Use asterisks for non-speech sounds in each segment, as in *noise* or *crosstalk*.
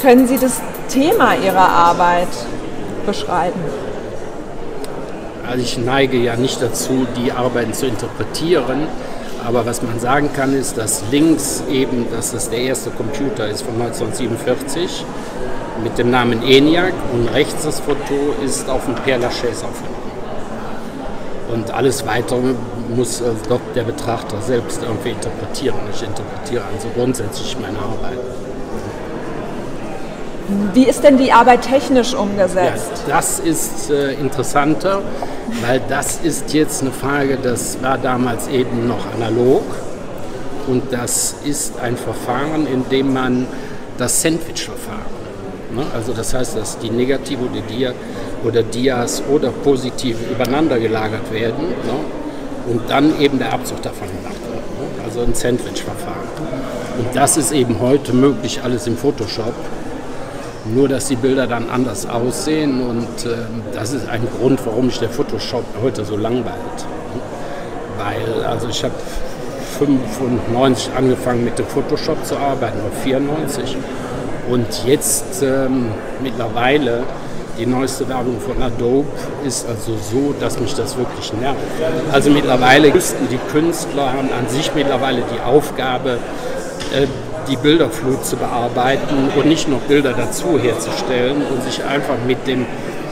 Können Sie das Thema Ihrer Arbeit beschreiben? Also ich neige ja nicht dazu, die Arbeiten zu interpretieren, aber was man sagen kann, ist, dass links eben, dass das der erste Computer ist von 1947 mit dem Namen ENIAC und rechts das Foto ist auf dem Père Lachaise aufgenommen. Und alles Weitere muss also doch der Betrachter selbst irgendwie interpretieren. Ich interpretiere also grundsätzlich meine Arbeit. Wie ist denn die Arbeit technisch umgesetzt? Ja, das ist äh, interessanter, weil das ist jetzt eine Frage, das war damals eben noch analog und das ist ein Verfahren, in dem man das Sandwich-Verfahren, ne? also das heißt, dass die Negative oder, Dia, oder Dias oder Positive übereinander gelagert werden ne? und dann eben der Abzug davon gemacht wird, ne? also ein Sandwich-Verfahren. Und das ist eben heute möglich alles im Photoshop nur, dass die Bilder dann anders aussehen und äh, das ist ein Grund, warum mich der Photoshop heute so langweilt. Weil, also ich habe 95 angefangen mit dem Photoshop zu arbeiten, auf 94. Und jetzt ähm, mittlerweile, die neueste Werbung von Adobe ist also so, dass mich das wirklich nervt. Also mittlerweile müssten die Künstler haben an sich mittlerweile die Aufgabe, äh, die Bilderflut zu bearbeiten und nicht noch Bilder dazu herzustellen und sich einfach mit dem,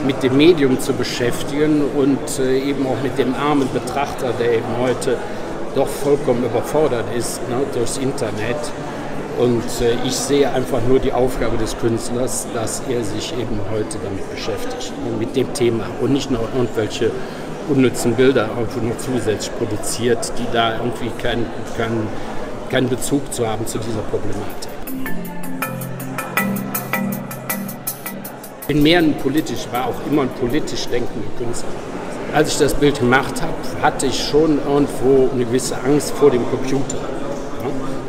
mit dem Medium zu beschäftigen und äh, eben auch mit dem armen Betrachter, der eben heute doch vollkommen überfordert ist ne, durchs Internet. Und äh, ich sehe einfach nur die Aufgabe des Künstlers, dass er sich eben heute damit beschäftigt, ne, mit dem Thema und nicht nur irgendwelche unnützen Bilder einfach noch zusätzlich produziert, die da irgendwie kein, kein keinen Bezug zu haben zu dieser Problematik. Ich bin mehr ein politisch, war auch immer ein politisch denkender Künstler. Als ich das Bild gemacht habe, hatte ich schon irgendwo eine gewisse Angst vor dem Computer.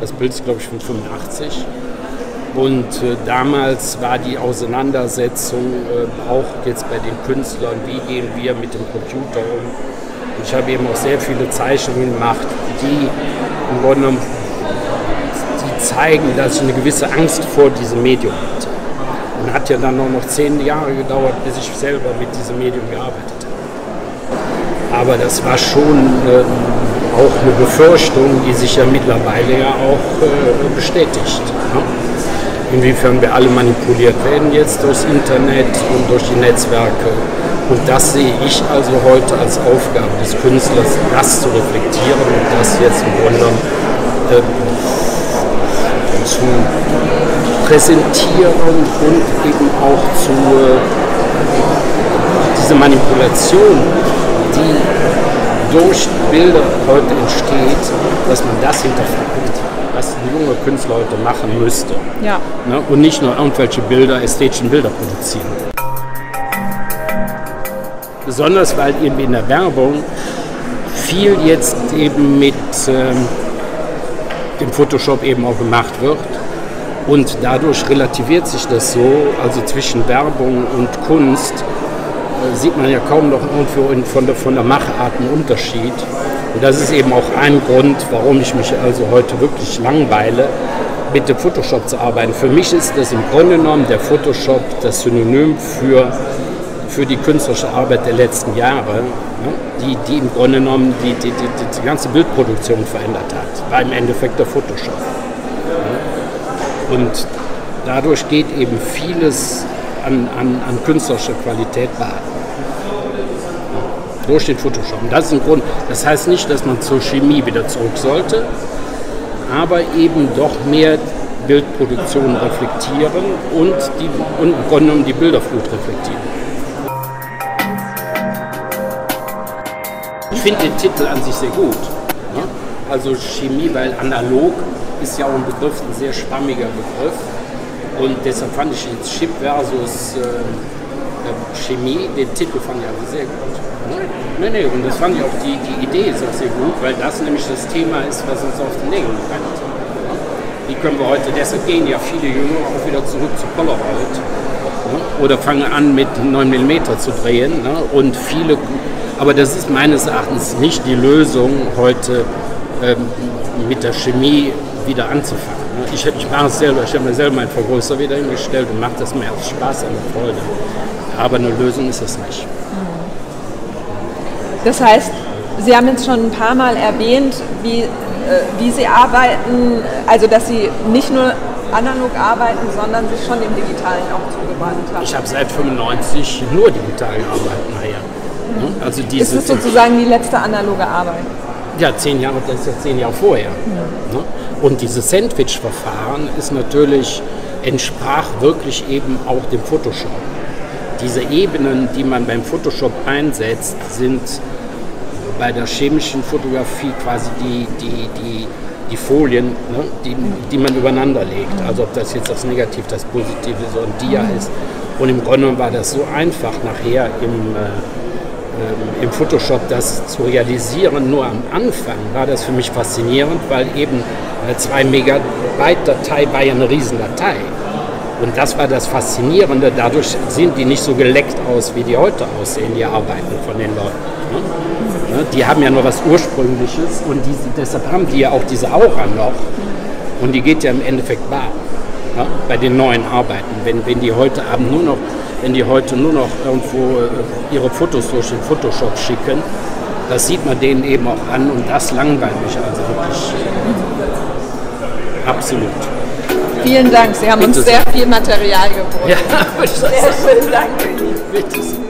Das Bild ist, glaube ich, von 85. Und äh, damals war die Auseinandersetzung äh, auch jetzt bei den Künstlern, wie gehen wir mit dem Computer um. Und ich habe eben auch sehr viele Zeichnungen gemacht, die im Grunde genommen zeigen, dass ich eine gewisse Angst vor diesem Medium hatte. Und hat ja dann nur noch zehn Jahre gedauert, bis ich selber mit diesem Medium gearbeitet habe. Aber das war schon äh, auch eine Befürchtung, die sich ja mittlerweile ja auch äh, bestätigt. Ne? Inwiefern wir alle manipuliert werden jetzt durchs Internet und durch die Netzwerke. Und das sehe ich also heute als Aufgabe des Künstlers, das zu reflektieren und das jetzt im Grunde äh, zu präsentieren und eben auch zu äh, diese Manipulation, die durch Bilder heute entsteht, dass man das hinterfragt, was ein junger Künstler heute machen müsste. Ja. Ne? Und nicht nur irgendwelche Bilder, ästhetischen Bilder produzieren. Besonders weil eben in der Werbung viel jetzt eben mit ähm, dem Photoshop eben auch gemacht wird. Und dadurch relativiert sich das so, also zwischen Werbung und Kunst äh, sieht man ja kaum noch irgendwo von, der, von der Machart einen Unterschied. Und das ist eben auch ein Grund, warum ich mich also heute wirklich langweile, mit dem Photoshop zu arbeiten. Für mich ist das im Grunde genommen der Photoshop das Synonym für, für die künstlerische Arbeit der letzten Jahre, ne? die, die im Grunde genommen die, die, die, die ganze Bildproduktion verändert hat. War im Endeffekt der Photoshop. Und dadurch geht eben vieles an, an, an künstlerischer Qualität baden. Durch den Photoshop. Das ist ein Grund. Das heißt nicht, dass man zur Chemie wieder zurück sollte, aber eben doch mehr Bildproduktion reflektieren und, die, und im Grunde genommen die Bilderflut reflektieren. Ich finde den Titel an sich sehr gut. Ne? Also Chemie, weil analog ist ja auch ein Begriff, ein sehr schwammiger Begriff. Und deshalb fand ich jetzt Chip versus äh, äh, Chemie, den Titel fand ich aber sehr gut. Nee, nee, und das fand ich auch, die, die Idee ist auch sehr gut, weil das nämlich das Thema ist, was uns auf den Nägeln brennt. Die können wir heute, deshalb gehen ja viele Jünger auch wieder zurück zu Polaroid. Ne? Oder fangen an mit 9 mm zu drehen. Ne? Und viele, aber das ist meines Erachtens nicht die Lösung heute ähm, mit der Chemie wieder anzufangen. ich, ich mache es selber, ich habe mir selber meinen Vergrößer wieder hingestellt und mache das mir aus Spaß an der Freude. Aber eine Lösung ist es nicht. Das heißt, Sie haben jetzt schon ein paar Mal erwähnt, wie, äh, wie Sie arbeiten, also dass Sie nicht nur analog arbeiten, sondern sich schon dem Digitalen auch zugewandt haben. Ich habe seit 95 nur digitalen Arbeiten nachher. Ne? Also Ist diese es sozusagen die letzte analoge Arbeit? Ja, zehn Jahre, das ist ja zehn Jahre vorher. Ne? Und dieses Sandwich-Verfahren ist natürlich, entsprach wirklich eben auch dem Photoshop. Diese Ebenen, die man beim Photoshop einsetzt, sind bei der chemischen Fotografie quasi die, die, die, die Folien, ne? die, die man übereinander legt. Also ob das jetzt das Negativ, das Positive so ein Dia ist. Und im Grunde war das so einfach nachher im, äh, ähm, im Photoshop das zu realisieren. Nur am Anfang war das für mich faszinierend, weil eben eine 2 Megabyte Datei war ja eine Riesendatei. Und das war das Faszinierende. Dadurch sehen die nicht so geleckt aus, wie die heute aussehen, die Arbeiten von den Leuten. Ne? Ne? Die haben ja nur was Ursprüngliches und die, deshalb haben die ja auch diese Aura noch. Und die geht ja im Endeffekt wahr ne? bei den neuen Arbeiten. Wenn, wenn die heute Abend nur noch, wenn die heute nur noch irgendwo äh, ihre Fotos durch den Photoshop schicken, das sieht man denen eben auch an und das langweilt mich also wirklich absolut. Vielen Dank, Sie haben uns Bitte sehr viel Material geboten. Ja, *laughs* Sehr schön, danke. Bitte.